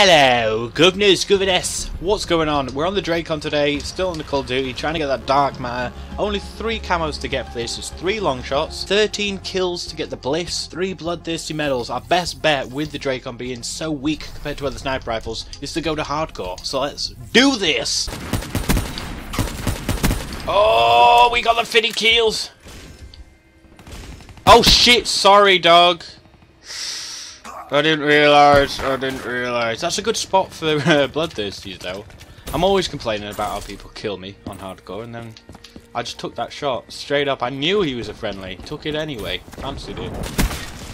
Hello, governors, governess. What's going on? We're on the Drakon today, still on the Call of Duty, trying to get that Dark Matter. Only three camos to get for this. It's three long shots, 13 kills to get the Bliss, three Bloodthirsty medals. Our best bet with the Drakon being so weak compared to other sniper rifles is to go to hardcore. So let's do this! Oh, we got the fitty kills! Oh shit, sorry dog. I didn't realise, I didn't realise. That's a good spot for uh, Bloodthirsties though. I'm always complaining about how people kill me on hardcore and then I just took that shot straight up. I knew he was a friendly. Took it anyway. Fancied it.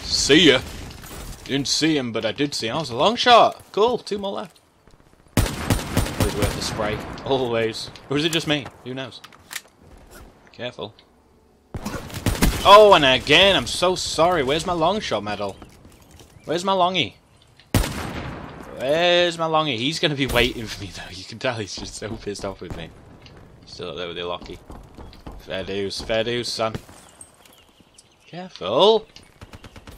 See ya. Didn't see him, but I did see him. That was a long shot. Cool. Two more left. Always worth the spray. Always. Or is it just me? Who knows? Careful. Oh, and again, I'm so sorry. Where's my long shot medal? Where's my longy? Where's my longy? He's going to be waiting for me, though. You can tell he's just so pissed off with me. Still up there with the Locky. Fair dues, fair dues, son. Careful.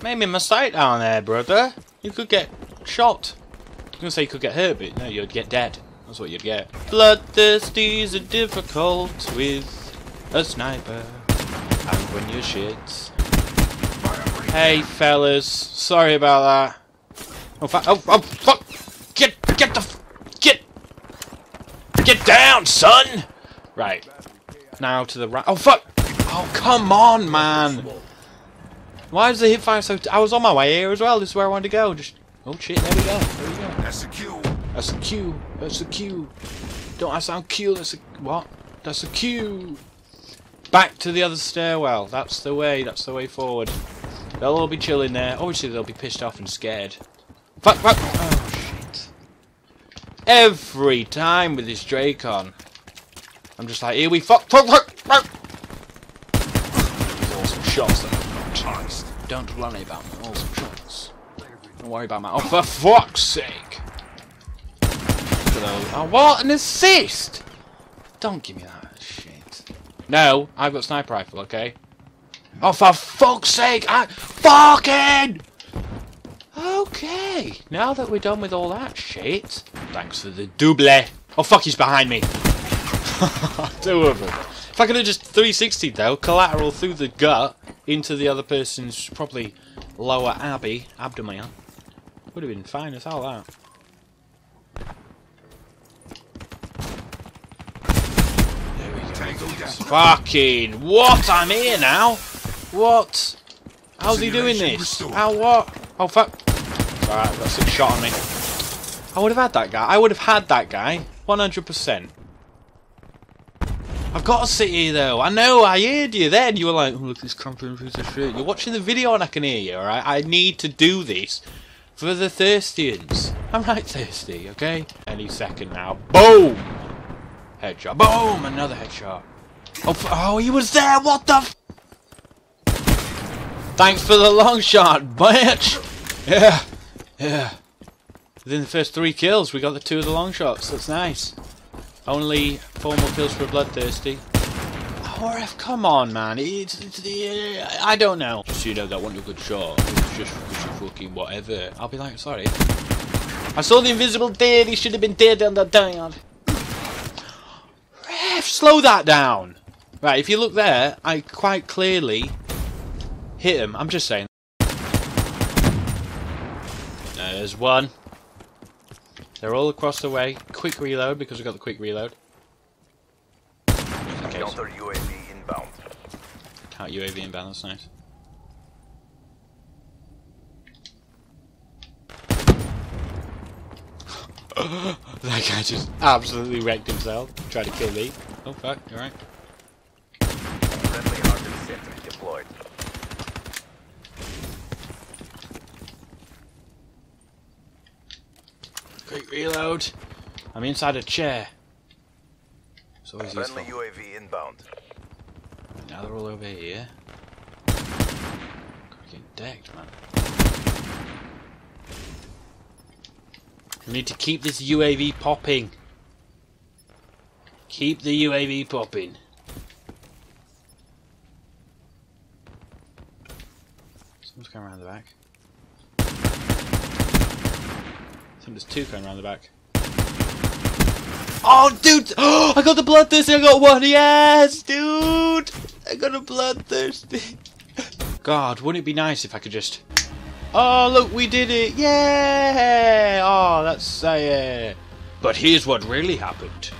Made me mistake down there, brother. You could get shot. I was going to say you could get hurt, but no, you'd get dead. That's what you'd get. Bloodthirsties are difficult with a sniper. And when you're shit. Hey, fellas. Sorry about that. Oh, fuck. Oh, oh, fuck. Get, get the, get, get down, son. Right. Now to the right. Oh, fuck. Oh, come on, man. Why is the hip fire so... I was on my way here as well. This is where I wanted to go. Just... Oh, shit. There we go. There we go. That's a Q. That's a Q. That's a Q. Don't I sound Q? That's a... What? That's a Q. Back to the other stairwell. That's the way. That's the way forward. They'll all be chilling there. Obviously, they'll be pissed off and scared. Fuck, fuck! Oh, shit. Every time with this Drakon. I'm just like, here we fuck, fuck, fuck, fuck! Awesome shots, though. Don't worry about my awesome shots. Don't worry about my... Oh, for fuck's sake! Oh, what? An assist? Don't give me that shit. No, I've got sniper rifle, okay? Oh, for fuck's sake! I fucking. Okay, now that we're done with all that shit, thanks for the double. Oh fuck, he's behind me. Two of them. If I could have just 360 though, collateral through the gut into the other person's probably lower abby abdomen, would have been fine as all that. There we go. Fucking what? I'm here now. What? How's he doing this? How what? Oh fuck. Alright, got six shot on me. I would have had that guy. I would have had that guy. 100%. I've got to sit here though. I know, I heard you then. You were like, oh, look, this confident piece of shit. You're watching the video and I can hear you, alright? I need to do this for the Thirstians. I'm right thirsty, okay? Any second now. Boom! Headshot. Boom! Another headshot. Oh, oh he was there! What the Thanks for the long shot, bitch! Yeah, yeah. Within the first three kills, we got the two of the long shots. That's nice. Only four more kills for Bloodthirsty. RF, come on, man. It's, it's, uh, I don't know. Just so you know, that wasn't a good shot. It's just fucking whatever. I'll be like, sorry. I saw the invisible dead. He should have been dead on the dial. Ref, slow that down. Right, if you look there, I quite clearly hit him. I'm just saying. There's one. They're all across the way. Quick reload because we got the quick reload. Okay. Counter UAV inbound. Count UAV inbound. That's nice. that guy just absolutely wrecked himself. Tried to kill me. Oh fuck, you're right. Friendly hardened sentry deployed. Quick reload. I'm inside a chair. So always Friendly useful. UAV inbound. Now they're all over here. God, getting decked, man. We need to keep this UAV popping. Keep the UAV popping. Someone's coming around the back. Think there's two coming around the back. Oh, dude! Oh, I got the bloodthirsty. I got one. Yes, dude. I got a bloodthirsty. God, wouldn't it be nice if I could just? Oh, look, we did it! Yeah! Oh, that's uh, But here's what really happened.